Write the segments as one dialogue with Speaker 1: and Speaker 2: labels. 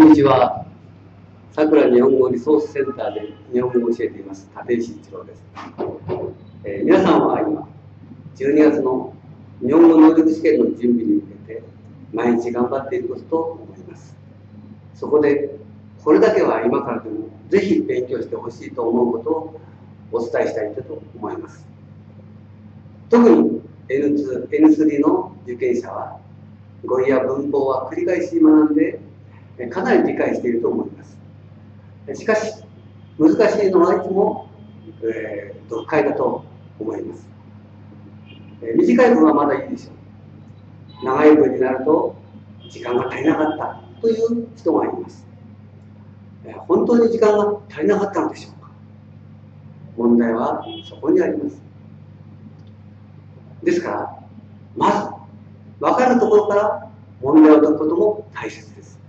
Speaker 1: こんにちは。さくら日本語リソースセンターで日本語を教えています立石一郎です、えー、皆さんは今12月の日本語能力試験の準備に向けて毎日頑張っていることと思います。そこでこれだけは今からでもぜひ勉強してほしいと思うことをお伝えしたいと思います。特に N2、N3 の受験者は語彙や文法は繰り返し学んでかなり理解していると思います。しかし、難しいのはいつも、えー、読解だと思います。えー、短い文はまだいいでしょう。長い文になると時間が足りなかったという人がいます。えー、本当に時間が足りなかったのでしょうか問題はそこにあります。ですから、まず、分かるところから問題を解くことも大切です。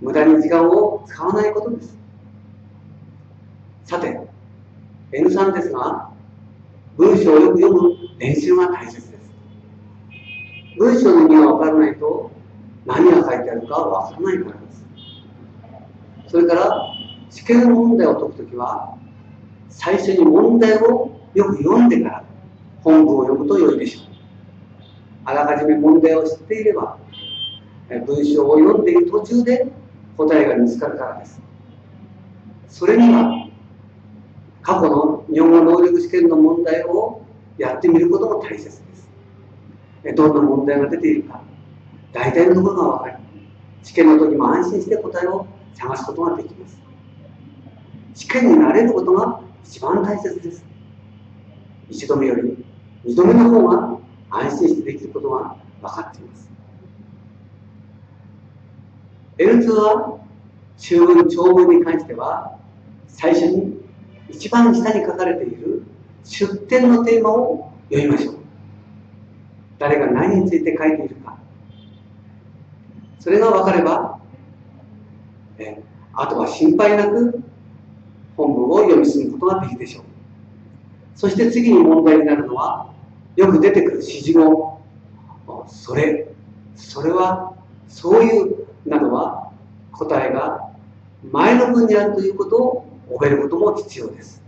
Speaker 1: 無駄に時間を使わないことです。さて、N3 ですが、文章をよく読む練習が大切です。文章の意味がわからないと、何が書いてあるかわからないからです。それから、試験問題を解くときは、最初に問題をよく読んでから本文を読むと良いでしょう。あらかじめ問題を知っていれば、文章を読んでいる途中で答えが見つかるからです。それには、過去の日本語能力試験の問題をやってみることも大切です。どんな問題が出ているか、大体のところが分かり、試験の時も安心して答えを探すことができます。試験に慣れることが一番大切です。一度目より二度目の方が安心してできることが分かっています。L2 は中文、長文に関しては最初に一番下に書かれている出典のテーマを読みましょう。誰が何について書いているか。それが分かれば、えあとは心配なく本文を読み進むことができるでしょう。そして次に問題になるのは、よく出てくる指示語、それ、それは、そういうなどは答えが前の文にあるということを覚えることも必要です。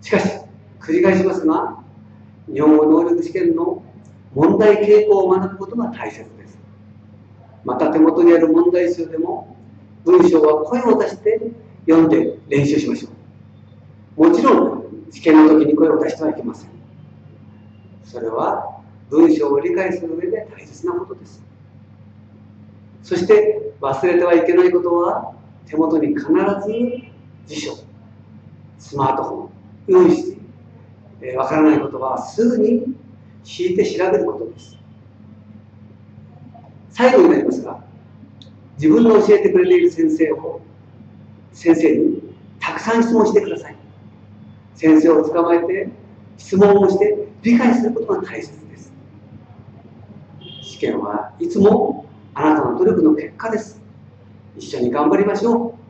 Speaker 1: しかし、繰り返しますが、日本語能力試験の問題傾向を学ぶことが大切です。また手元にある問題集でも文章は声を出して読んで練習しましょう。もちろん、試験の時に声を出してはいけません。それは文章を理解する上で大切なことです。そして忘れてはいけないことは手元に必ず辞書、スマートフォン、用意して、えー、わからない言葉はすぐに引いて調べることです。最後になりますが、自分の教えてくれている先生を、先生にたくさん質問してください。先生を捕まえて質問をして理解することが大切です。試験はいつもあなたの努力の結果です。一緒に頑張りましょう。